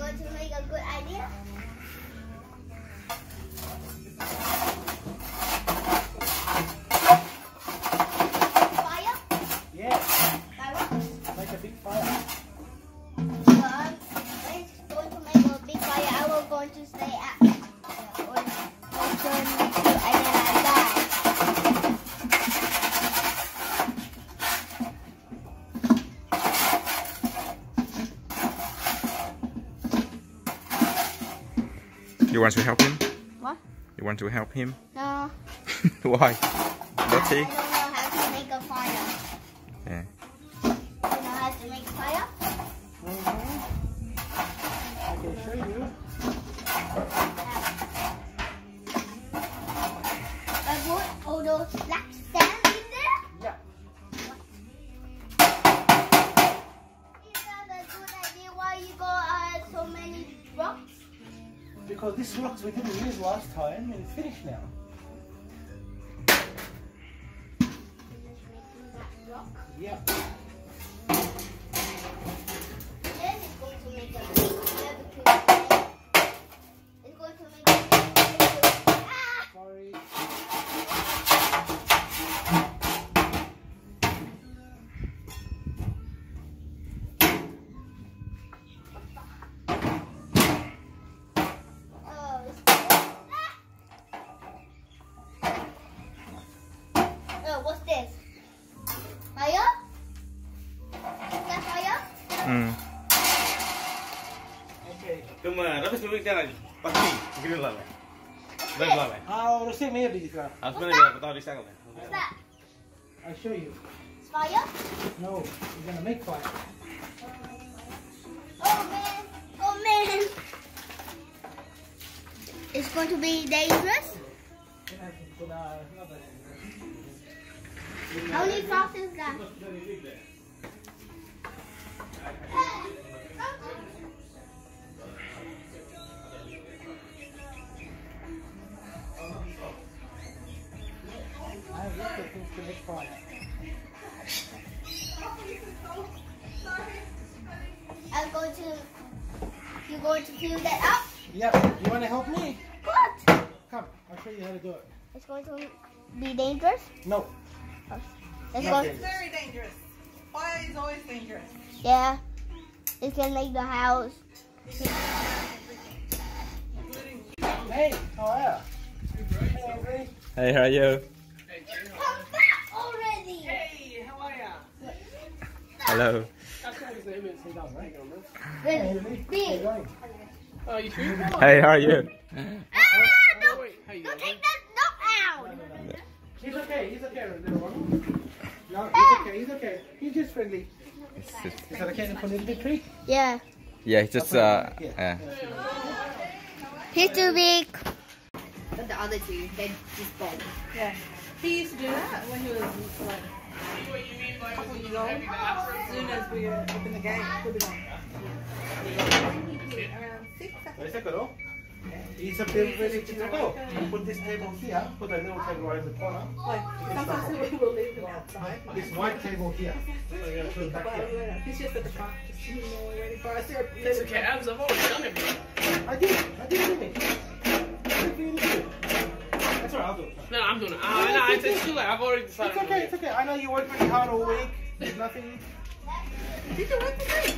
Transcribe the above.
Going to make a good idea. Going to stay at or or turn to and then I die. You want to help him? What? You want to help him? No. Why? I Let's see. don't know how to make a fire. Yeah. You know how to make fire? Mm-hmm. I Because this rocks we didn't use last time and it's finished now. Yeah. Okay. Cuma, tapi sebelum kita lagi, pasti begini lah. Baik lah. I'll receive maybe this one. Harus mana dia tahu di sana. What's that? I'll show you. Fire? No, we're gonna make fire. Oh man! Oh man! It's going to be dangerous. Then I can put uh, another. How many frogs is that? Things to make fire. I'm going to. You're going to fill that up. Yep. You wanna help me? What? Come, I'll show you how to do it. It's going to be dangerous. No. It's Not going. dangerous. Very dangerous. Fire is always dangerous. Yeah. It can make the house. Hey, how are you? Hey, how are you? Come back already. Hey, how are ya? Hello. Hey, How you Big. going? Oh, you sure? Hey, how are you? Ah! Don't, wait, how you don't take that dog out. He's okay, he's okay, little one. No, he's okay, he's okay. He's just friendly. Is that okay to put in the tree? Yeah. Yeah, he's just uh, yeah. He's too big. But the other two, they just both. Yeah. He used to do that when he was like a couple years old. As soon as we uh, opened the gate, he'll be like, around six, I think. Very second, He's a bit really difficult. Put this table here, put a little table right in the corner. Like, sometimes we will leave outside. This white table here. So put it back here. uh, he's just at the park, just you know, waiting for us. It's okay, I've already done it. I did, It's okay, it's okay. I know you worked really hard all week. There's nothing. You can work today?